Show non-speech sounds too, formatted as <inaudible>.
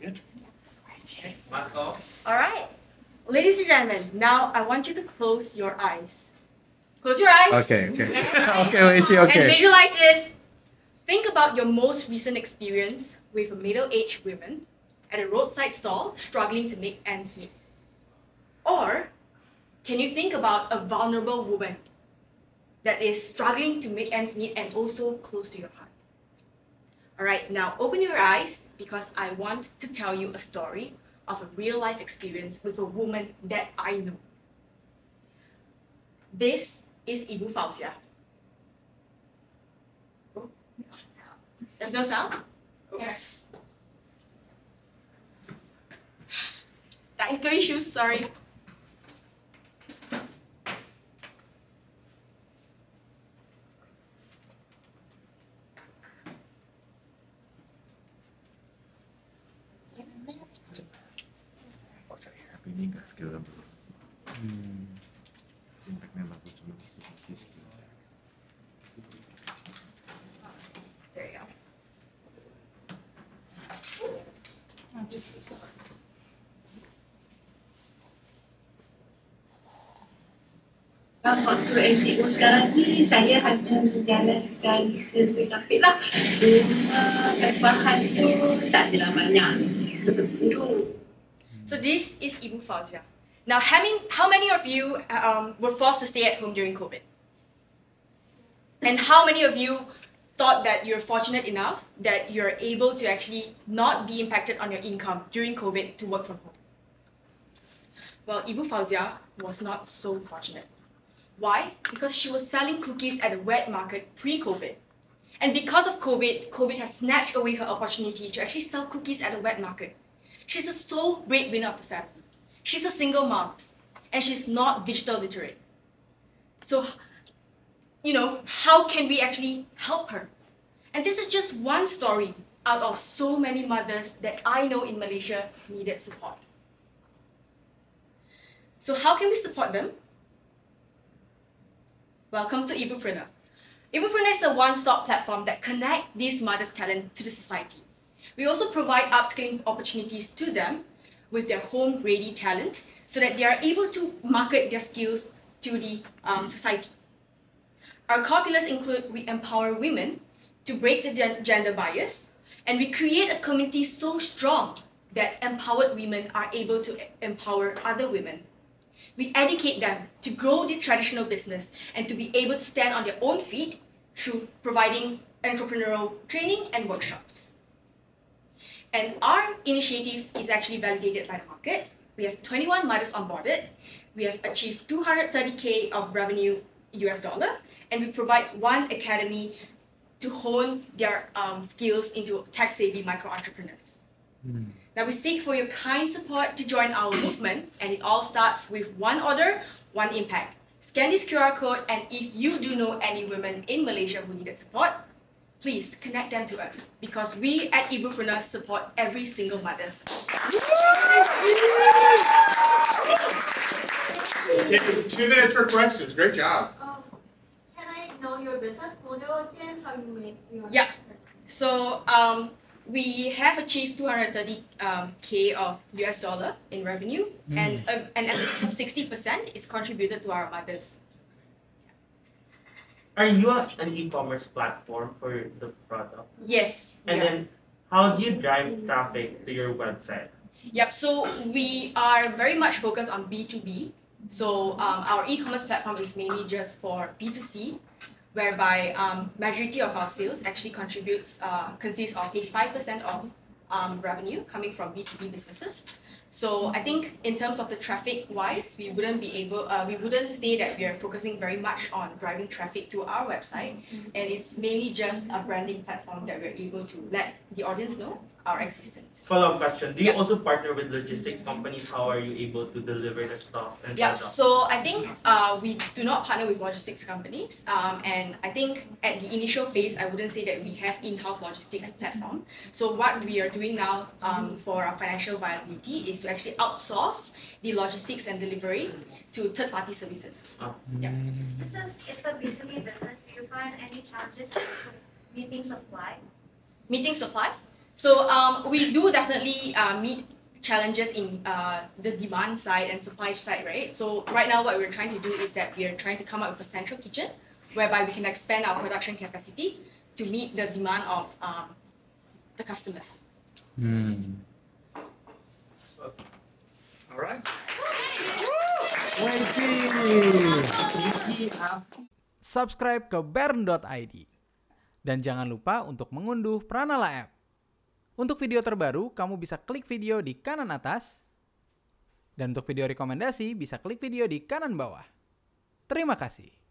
Good. Mask off. All right. Ladies and gentlemen, now I want you to close your eyes. Close your eyes. Okay, okay. <laughs> okay, wait, And okay. visualize this. Think about your most recent experience with a middle-aged woman at a roadside stall struggling to make ends meet. Or can you think about a vulnerable woman that is struggling to make ends meet and also close to your heart? All right, now open your eyes because I want to tell you a story of a real life experience with a woman that I know. This is Ibu Fauzia. Oh, There's no sound? Oops. Technical issues, sorry. 確認がつけるだろうと新作メンバーとちょっと景色を Waktu NGO sekarang ni saya hanya menjalankan bisnes kuih lah. Cuma kebahan tu tak adalah banyak. Seperti itu. So this is Ibu Fauzia. Now, how many, how many of you um, were forced to stay at home during COVID? And how many of you thought that you're fortunate enough that you're able to actually not be impacted on your income during COVID to work from home? Well, Ibu Fauzia was not so fortunate. Why? Because she was selling cookies at a wet market pre-COVID. And because of COVID, COVID has snatched away her opportunity to actually sell cookies at a wet market. She's the sole breadwinner of the family. She's a single mom, and she's not digital literate. So, you know, how can we actually help her? And this is just one story out of so many mothers that I know in Malaysia needed support. So, how can we support them? Welcome to Ibupreneur. Ibupreneur is a one-stop platform that connects these mothers' talent to the society. We also provide upskilling opportunities to them with their home-ready talent so that they are able to market their skills to the um, society. Our pillars include we empower women to break the gender bias, and we create a community so strong that empowered women are able to empower other women. We educate them to grow their traditional business and to be able to stand on their own feet through providing entrepreneurial training and workshops. And our initiatives is actually validated by the market. We have 21 mothers onboarded. We have achieved 230k of revenue US dollar, and we provide one academy to hone their um, skills into tech-savvy micro entrepreneurs. Now we seek for your kind support to join our <coughs> movement, and it all starts with one order, one impact. Scan this QR code, and if you do know any women in Malaysia who needed support, please connect them to us because we at Ibupreneur support every single mother. Okay, two minutes for questions. Great job. Um, can I know your business model again? How you make your Yeah. So um, we have achieved 230 um, k of US dollar in revenue, and uh, an average of 60% is contributed to our mothers. Are you a- an e-commerce platform for the product? Yes. And are. then how do you drive traffic to your website? Yep. So we are very much focused on B2B. So um, our e-commerce platform is mainly just for B2C, whereby um, majority of our sales actually contributes uh, consists of 85% of um, revenue coming from B2B businesses. So I think in terms of the traffic wise, we wouldn't be able, uh, we wouldn't say that we are focusing very much on driving traffic to our website, and it's mainly just a branding platform that we're able to let the audience know our existence. Follow-up question. Do you Yeah. also partner with logistics companies? How are you able to deliver the stuff and Yeah, so I think uh, we do not partner with logistics companies, um, and I think at the initial phase, I wouldn't say that we have in-house logistics platform. So what we are doing now um, for our financial viability is to actually outsource the logistics and delivery to third-party services. Since it's a B2B business, do you find any challenges in meeting supply? Meeting supply. So um, we do definitely uh, meet challenges in uh, the demand side and supply side, right? So right now, what we're trying to do is that we are trying to come up with a central kitchen, whereby we can expand our production capacity to meet the demand of um, the customers. Subscribe ke bern.id. Dan jangan lupa untuk mengunduh Pranala App. Untuk video terbaru, kamu bisa klik video di kanan atas. Dan untuk video rekomendasi, bisa klik video di kanan bawah. Terima kasih.